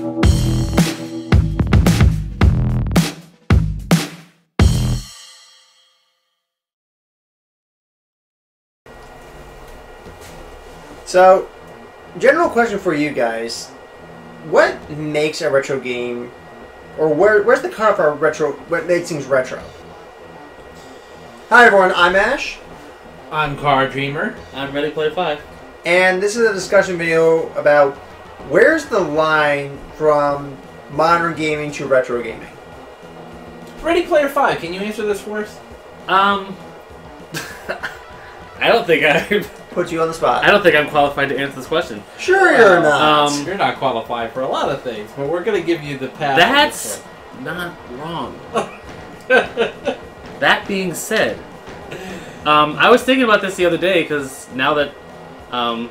So, general question for you guys: What makes a retro game, or where where's the cutoff for a retro? What makes things retro? Hi everyone, I'm Asch, I'm Card Dreamer. I'm Ready Player 5. and this is a discussion video about where's the line from modern gaming to retro gaming. Ready Player 5, can you answer this for us? Um, I don't think I, Put you on the spot. I don't think I'm qualified to answer this question. Sure, you're not. Um, You're not qualified for a lot of things, but we're going to give you the pass. That's not wrong. that being said, um, I was thinking about this the other day because now that um,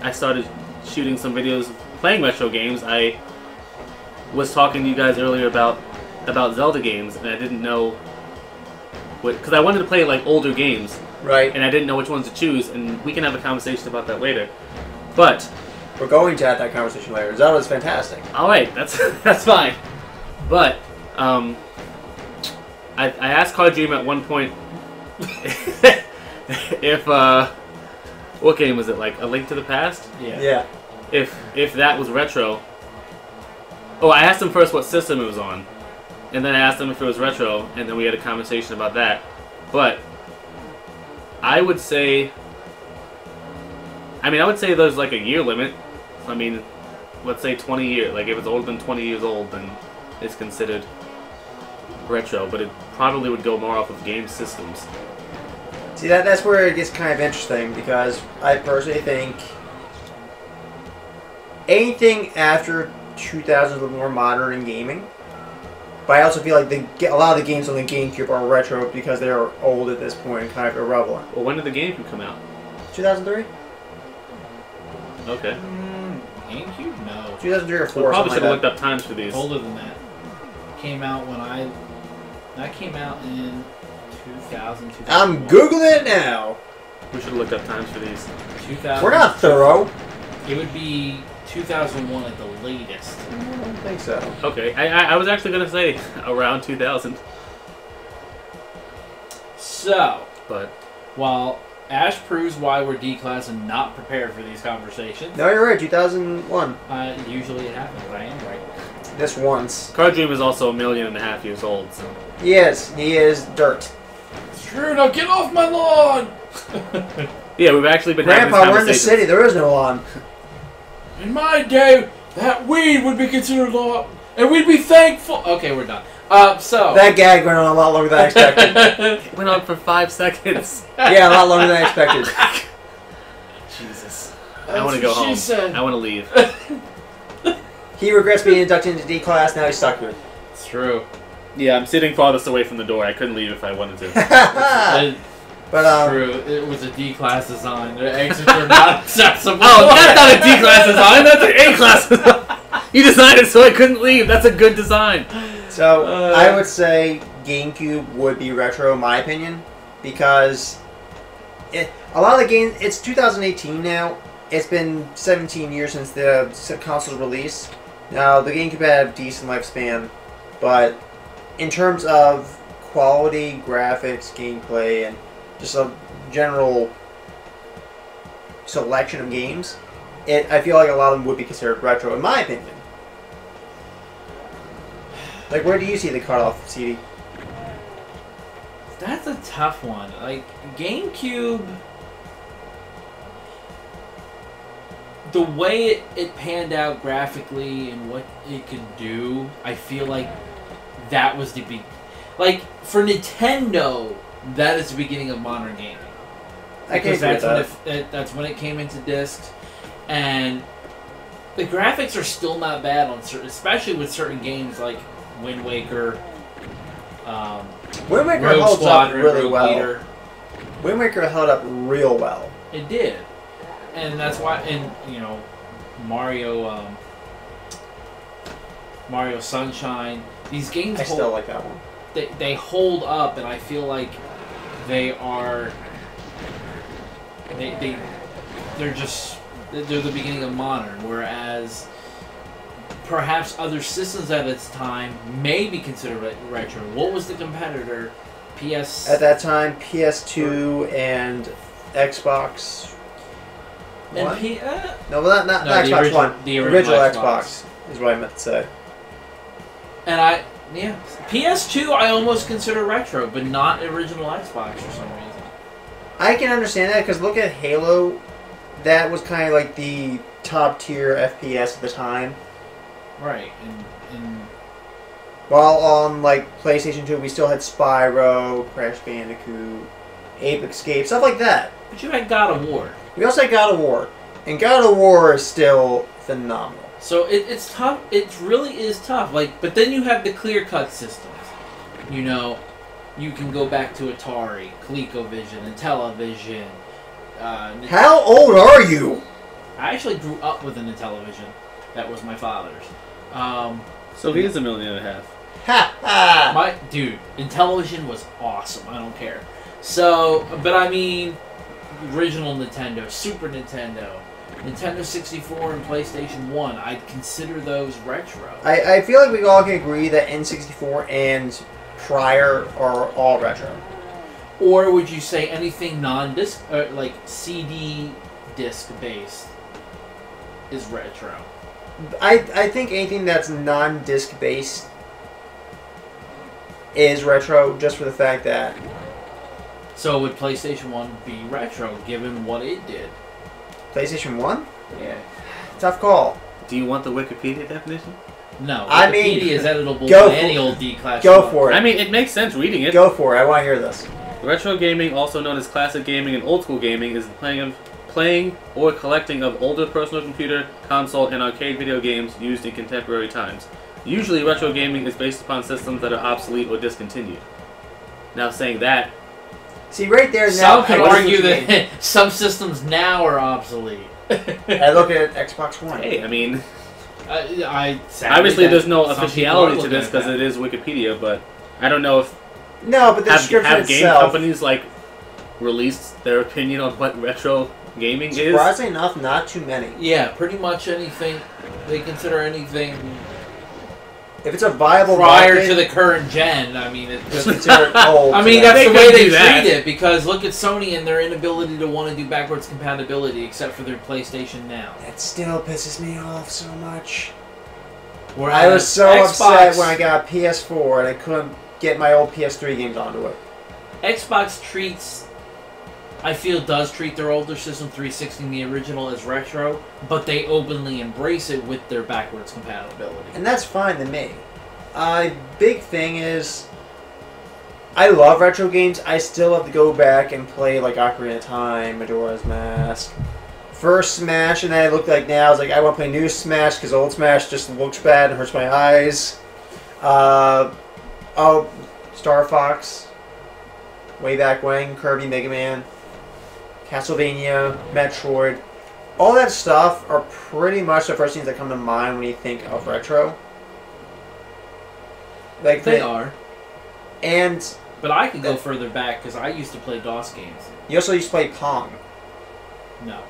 I started shooting some videos playing retro games, I was talking to you guys earlier about about Zelda games, and I didn't know what because I wanted to play like older games, right. and I didn't know which ones to choose, and we can have a conversation about that later. But We're going to have that conversation later. Zelda's fantastic. all right, that's that's fine. But um, I, I asked Card Dream at one point if uh, what game was it like A Link to the Past? Yeah. Yeah. If if that was retro. Oh, I asked him first what system it was on, and then I asked him if it was retro, and then we had a conversation about that. But I would say, I mean, I would say there's like a year limit. I mean, let's say 20 years. Like if it's older than 20 years old, then it's considered retro. But it probably would go more off of game systems. See that that's where it gets kind of interesting because I personally think anything after 2000 is a little more modern in gaming. But I also feel like the a lot of the games on the GameCube are retro because they are old at this point and kind of irrelevant. Well, when did the GameCube come out? 2003, Okay. Mm, GameCube? No. 2003 or So four. we probably should have like looked up times for these. Older than that. Came out when I. That came out in 2000. I'm googling it now. We should have looked up times for these. 2000. We're not thorough. It would be 2001 at the latest. I don't think so. Okay, I, I, I was actually gonna say around 2000, So, but while Asch proves why we're D class and not prepared for these conversations, No, you're right. 2001. uh, usually it happens. I am right. This once. Card Dream is also a million and a half years old. So He is. He is dirt. It's true. Now get off my lawn. yeah, we've actually been having Grandpa, we're in the city. There is no lawn. In my day, that weed would be considered law, and we'd be thankful. Okay, we're done. Uh, so That gag went on a lot longer than I expected. It went on for five seconds. yeah, a lot longer than I expected. Jesus, I want to go she home. said. I want to leave. He regrets being inducted into D class. Now he's stuck here. it's true. yeah, I'm sitting farthest away from the door. I couldn't leave if I wanted to. It's but um, true. It was a D class design. The exits are not accessible. oh, that's not a D class design. That's an A class design. You designed it so I couldn't leave. That's a good design. so Uh, I would say GameCube would be retro, in my opinion, because it, a lot of the games. It's 2018 now. It's been 17 years since the s- console's release. Now the GameCube had a decent lifespan, but in terms of quality, graphics, gameplay, and just a general selection of games, it I feel like a lot of them would be considered retro, in my opinion. Like, where do you see the cutoff, CD? That's a tough one. Like GameCube, the way it, it panned out graphically and what it could do, I feel like that was the big. Like for Nintendo, that is the beginning of modern gaming. Because that's that. when it, it, that's when it came into discs, and the graphics are still not bad on certain, especially with certain games like Wind Waker. Um, Wind Waker Rogue holds Squadron, up really Rogue well. Leader. Wind Waker held up real well. It did, and that's why. And you know, Mario, um, Mario Sunshine. These games I hold, still like that one. they, they hold up, and I feel like they are. They they they're just they're the beginning of modern. Whereas perhaps other systems at its time may be considered retro. What was the competitor? PS. At that time, PS2 and Xbox. and One? P- uh, No, well, not, not, No, not the Xbox original- One. the original Xbox. is what I meant to say. and I yeah PS2 I almost consider retro, but not original Xbox for some reason. I can understand that because look at Halo. That was kind of like the top tier FPS at the time. Right, and, and While on like PlayStation 2, we still had Spyro, Crash Bandicoot, Ape Escape, stuff like that. but you had God of War. We also had God of War, and God of War is still phenomenal. So it, it's tough. It really is tough. Like, but then you have the clear cut systems. You know, you can go back to Atari, ColecoVision, Intellivision. Uh, How old are you? I actually grew up with an Intellivision. That was my father's. Um, So he is a million and a half. Ha ha! my dude, Intellivision was awesome. I don't care. So, but I mean, original Nintendo, Super Nintendo, Nintendo 64, and PlayStation One. I'd consider those retro. I, I feel like we all can agree that N64 and prior are all retro. Or would you say anything non-disc, uh, like CD disc based, is retro? I, I think anything that's non disc based is retro just for the fact that So would PlayStation One be retro given what it did? PlayStation 1? Yeah. Tough call. Do you want the Wikipedia definition? No. I mean, Wikipedia is editable go by for- any old D class. Go for it. I mean, it makes sense reading it. Go for it. I want to hear this. Retro gaming, also known as classic gaming and old school gaming, is the playing of playing or collecting of older personal computer, console, and arcade video games used in contemporary times. Usually, retro gaming is based upon systems that are obsolete or discontinued. Now, saying that, See, right there now. Some could argue what you mean. that some systems now are obsolete. I look at Xbox One. hey, I mean, I, I obviously there's no officiality to this because it is Wikipedia, but I don't know if No, but the have, description have game itself. companies like released their opinion on what retro gaming is. Surprisingly enough, not too many. Yeah, pretty much anything they consider anything If it's a viable prior market, to the current gen. I mean, it, just consider old. I mean that's They the way they do that. treat it because look at Sony and their inability to want to do backwards compatibility except for their PlayStation Now. that still pisses me off so much. Where I was so Xbox, upset when I got a PS4 and I couldn't get my old PS3 games onto it. Xbox treats. I feel does treat their older system 360 and the original as retro, but they openly embrace it with their backwards compatibility. And that's fine to me. Uh, big thing is, I love retro games. I still have to go back and play like Ocarina of Time, Majora's Mask, first Smash, and then I look like now. I was like, I want to play new Smash because old Smash just looks bad and hurts my eyes. Uh, oh, Star Fox, way back when, Kirby, Mega Man, Castlevania, Metroid. All that stuff are pretty much the first things that come to mind when you think of retro. Like They the, are, and but I could go further back because I used to play DOS games. you also used to play Pong. No,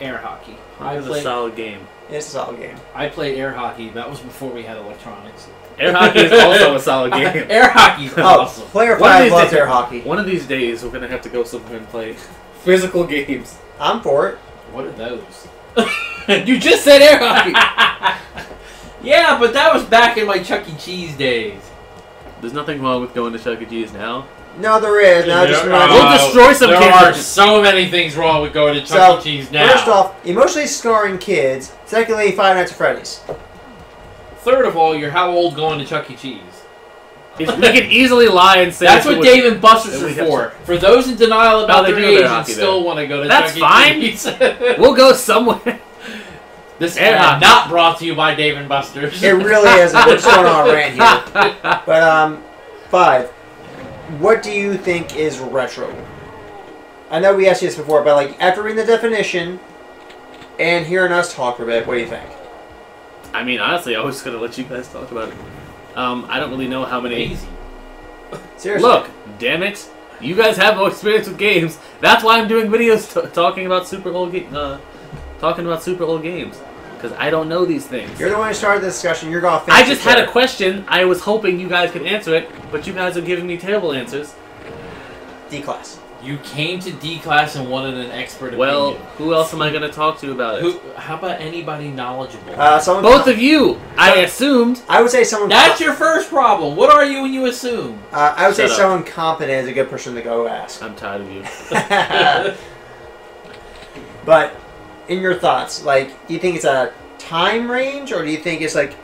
air hockey. Pong I is a played. solid game. It's a solid game. I played air hockey. That was before we had electronics. Air hockey is also a solid game. air hockey's Oh, awesome. Player One of Five these loves days- air hockey. One of these days, we're gonna have to go somewhere and play physical games. I'm for it. What are those? you just said air hockey. yeah, but that was back in my Chuck E. Cheese days. There's nothing wrong with going to Chuck E. Cheese now. No, there is. Now There just are- reminds uh, We'll destroy some there kids. are so many things wrong with going to Chuck So, E. Cheese now. First off, emotionally scarring kids. Secondly, Five Nights at Freddy's. Third of all, you're how old going to Chuck E. Cheese? If we can easily lie and say That's what Dave and Buster's if are have for. For those in denial about they their age and hockey still there. want to go to That's Chuck fine. E. Cheese. We'll go somewhere. this Air ad not brought to you by Dave and Buster's. It really isn't. We're going on a rant here. But um, five. What do you think is retro? I know we asked you this before, but like after reading the definition and hearing us talk for a bit, what do you think? I mean, honestly, I was gonna let you guys talk about it. Um, I don't really know how many. Easy. Seriously. Look, damn it! You guys have no experience with games. That's why I'm doing videos t- talking about super old games. uh, talking about super old games. because I don't know these things. You're the one who started this discussion. You're going to I just had a question. I was hoping you guys could answer it, but you guys are giving me terrible answers. D class. You came to D class and wanted an expert Well, opinion. who else am I going to talk to about it? Who? How about anybody knowledgeable? Uh, someone Both of you. I assumed. I would say someone. That's your first problem. What are you when you assume? Uh, I would say up. someone competent is a good person to go ask. I'm tired of you. but in your thoughts, like, do you think it's a time range, or do you think it's like,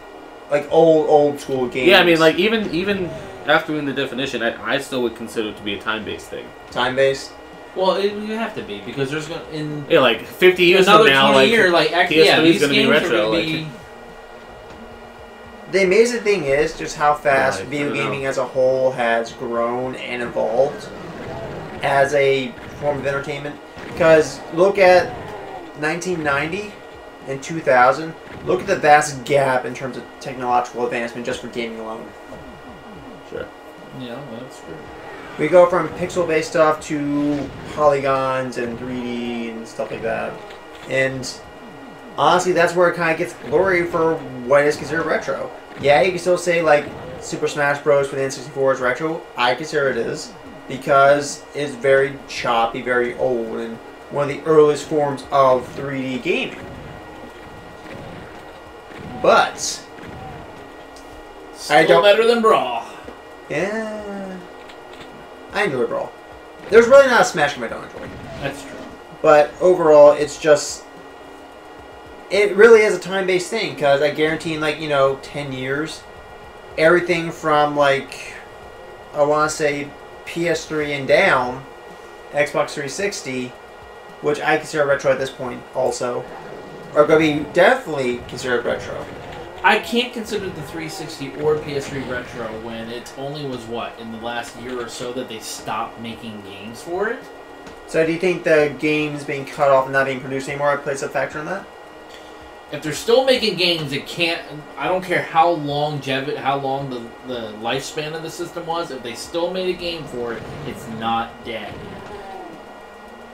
like old old school games? Yeah, I mean, like even even after doing the definition, I, I still would consider it to be a time based thing. time based. Well, it, you have to be because there's gonna in Yeah, like 50 years another from now, twenty like year like act- PS3 yeah, is gonna be games retro, are gonna like- The amazing thing is just how fast Right, I video don't know. gaming as a whole has grown and evolved as a form of entertainment. Because look at 1990 and 2000. Look at the vast gap in terms of technological advancement just for gaming alone. Sure. Yeah, that's true. We go from pixel-based stuff to polygons and 3D and stuff like that. And honestly, that's where it kind of gets blurry for what is considered retro. Yeah, you can still say like Super Smash Bros. for the N64 is retro. I consider it is because it's very choppy, very old, and one of the earliest forms of 3D gaming. But Still don't- better than Brawl. Yeah, I enjoy Brawl. There's really not a Smash game I don't enjoy. That's true. But overall, it's just. It really is a time based thing because I guarantee in like, you know, 10 years, everything from like, I want to say PS3 and down, Xbox 360, which I consider retro at this point also, are going to be definitely considered retro. I can't consider the 360 or PS3 retro when it only was what in the last year or so that they stopped making games for it. So do you think the games being cut off and not being produced anymore plays a factor in that? If they're still making games, it can't. I don't care how long how long the the lifespan of the system was. If they still made a game for it, it's not dead.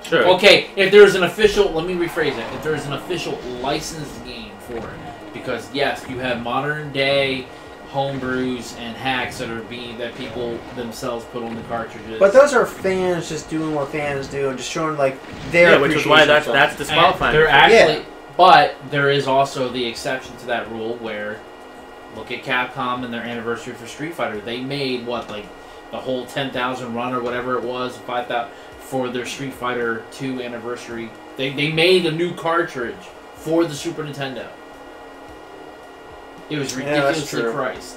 Sure. Okay, if there's an official, let me rephrase it. If there's an official licensed game for it, because yes, you have modern day homebrews and hacks that are being that people themselves put on the cartridges. But those are fans just doing what fans do and just showing like their Yeah, which is why that's of that's something. And disqualifying. They're it. actually, but there is also the exception to that rule where, look at Capcom and their anniversary for Street Fighter. They made what like the whole ten thousand run or whatever it was, five thousand for their Street Fighter two anniversary. They they made a new cartridge for the Super Nintendo. It was Yeah, that's ridiculously true. priced.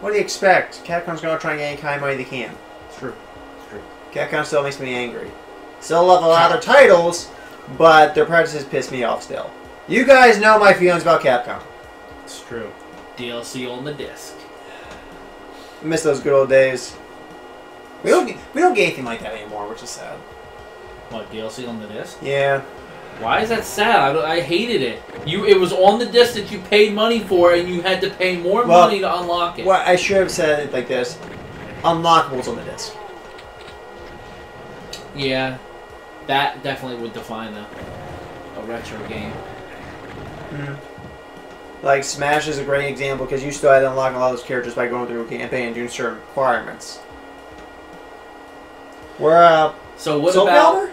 What do you expect? Capcom's gonna try and get any kind of money they can. It's true. It's true. Capcom still makes me angry. Still love a lot of their titles, but their practices piss me off still. You guys know my feelings about Capcom. It's true. DLC on the disc. I miss those good old days. We don't we don't get anything like that anymore, which is sad. What DLC on the disc? Yeah. Why is that sad? I, I hated it. You, it was on the disc that you paid money for, and you had to pay more Well, money to unlock it. Well, I should have said it like this: unlockables on the disc. Yeah, that definitely would define a, a retro game. Mhm. Like Smash is a great example because you still had to unlock a lot of those characters by going through a campaign and doing certain requirements. Where uh, So what Soul about?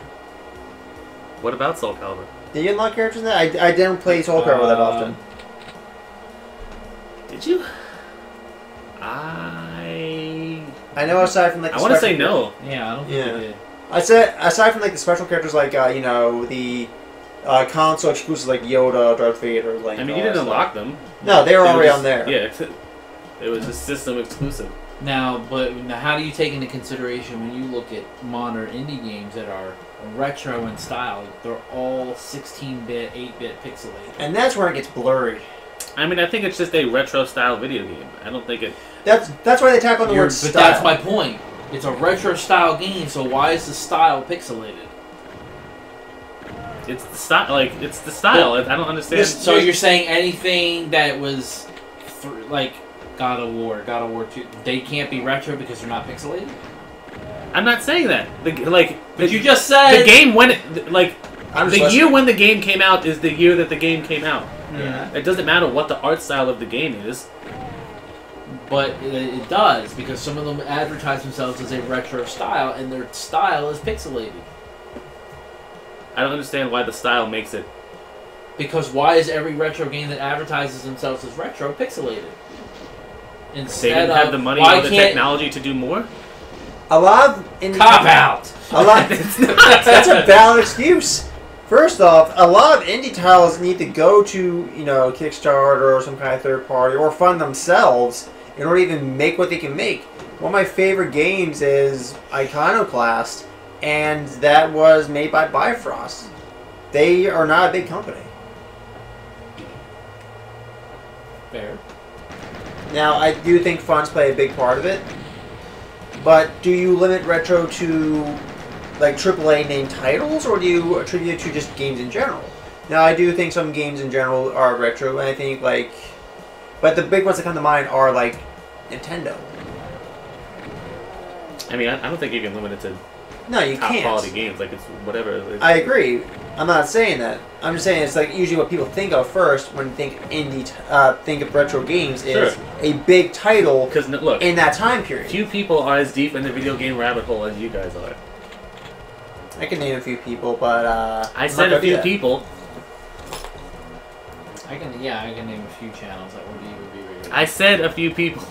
What about Soul Calibur? Did you unlock characters in that? I, I didn't play Soul Calibur that Uh, often. Did you? I I know aside from like the I want to say no. Yeah, I don't think Yeah. you did. I said aside from like the special characters like uh, you know the uh, console exclusives like Yoda, Darth Vader, Link. I mean, you didn't unlock them. No, they were They already just- on there. Yeah, it was a system exclusive. Now, but now how do you take into consideration when you look at modern indie games that are retro in style? They're all 16-bit, 8-bit pixelated. And that's where it gets blurry. I mean, I think it's just a retro style video game. I don't think it. That's that's why they tack on the You're- word but that's my point. It's a retro style game, so why is the style pixelated? It's the style. Like it's the style. I don't understand. This- So you're saying anything that was th- like God of War, God of War 2, they can't be retro because they're not pixelated? I'm not saying that. The, like But the, you just said the game when it, like I'm the listening. year when the game came out is the year that the game came out. Yeah. It doesn't matter what the art style of the game is. But it, it does because some of them advertise themselves as a retro style, and their style is pixelated. I don't understand why the style makes it. Because why is every retro game that advertises themselves as retro pixelated? Instead They didn't have the money or the technology to do more. A lot of indie cop out? A lot. That's a valid excuse. First off, a lot of indie titles need to go to you know Kickstarter or some kind of third party or fund themselves in order to even make what they can make. One of my favorite games is Iconoclast, and that was made by Bifrost. They are not a big company. Fair. Now, I do think funds play a big part of it, but do you limit retro to like AAA named titles, or do you attribute it to just games in general? Now, I do think some games in general are retro, and I think like, but the big ones that come to mind are like Nintendo. I mean, I, I don't think you can limit it to No, you top can't. quality games. Like it's whatever. It's- I agree. I'm not saying that. I'm just saying it's like usually what people think of first when they think indie, t- uh, think of retro games is Sure. a big title Because look, in that time period. few people are as deep in the video game rabbit hole as you guys are. I can name a few people, but uh, I I'm said a few people. I can, yeah, I can name a few channels that would even be bigger. I said a few people.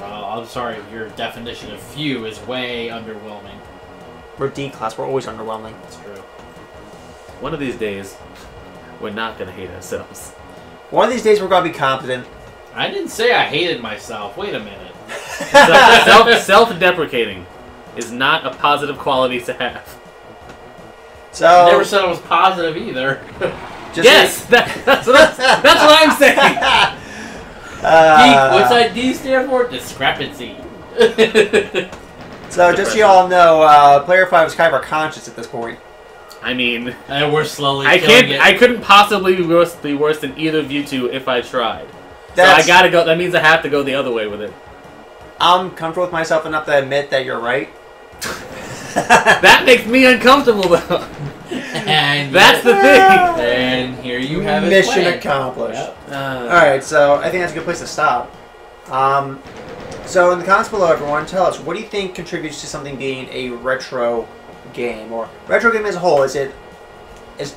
well, I'm sorry, your definition of few is way underwhelming. We're D class. We're always underwhelming. That's true. One of these days, we're not gonna hate ourselves. One of these days, we're gonna be competent. I didn't say I hated myself. Wait a minute. self self deprecating is not a positive quality to have. So I never said I was positive either. just yes, that, that's, what, that's that's what I'm saying. Uh, Geek, what's that D stand for? Discrepancy. So just so you all know, uh, Player Five is kind of our conscience at this point. I mean, and we're slowly I can't. it. I couldn't possibly be worse, be worse than either of you two if I tried. That's, So I gotta go. That means I have to go the other way with it. I'm comfortable with myself enough to admit that you're right. That makes me uncomfortable though. and That's the thing. And here you have it. Mission planned. accomplished. Yep. Uh, All right, so I think that's a good place to stop. Um, so in the comments below, everyone, tell us what do you think contributes to something being a retro game or retro game as a whole? Is it is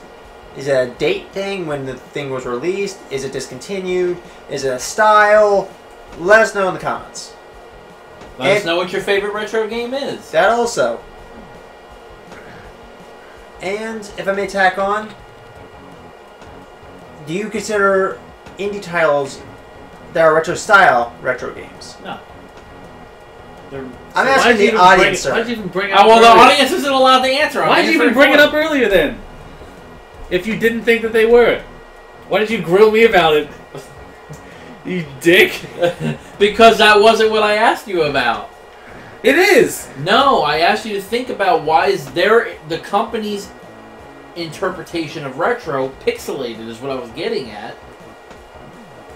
is it a date thing when the thing was released? Is it discontinued? Is it a style? Let us know in the comments. Let us know what your favorite retro game is. That also. And if I may tack on, do you consider indie titles that are retro style retro games? No. They're- I'm why'd asking the even audience, bring, sir. Why'd you even bring it uh, up? Oh, well, the earlier? audience isn't allowed to answer. I'm Why'd you even bring it up earlier then? If you didn't think that they were, why did you grill me about it? You dick. because that wasn't what I asked you about. It is. No, I asked you to think about why is there the company's interpretation of retro pixelated is what I was getting at.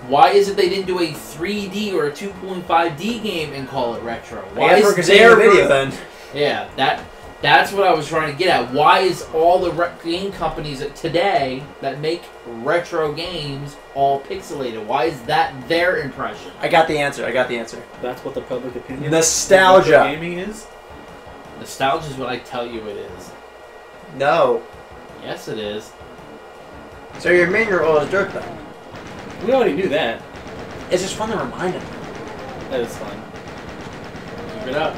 Why is it they didn't do a 3D or a 2.5D game and call it retro? Why I guess we're is continuing their the video then. Yeah, that that's what I was trying to get at. Why is all the re- game companies that today that make retro games all pixelated? Why is that their impression? I got the answer. I got the answer. That's what the public opinion. Nostalgia. of Gaming is. Nostalgia is what I tell you it is. No. Yes, it is. So your main year old is dirt though. We already knew that. It's just fun to remind him. That is fun. Keep it up.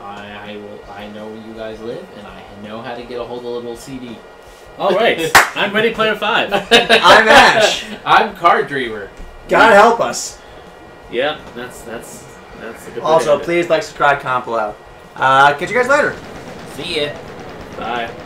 I, I will. I know where you guys live, and I know how to get a hold of a little CD. All right, I'm Ready Player Five. I'm Asch. I'm Card Dreamer. God help us. Yeah, that's that's that's a good. Also, please like, subscribe, comment below. Uh, catch you guys later. See ya. Bye.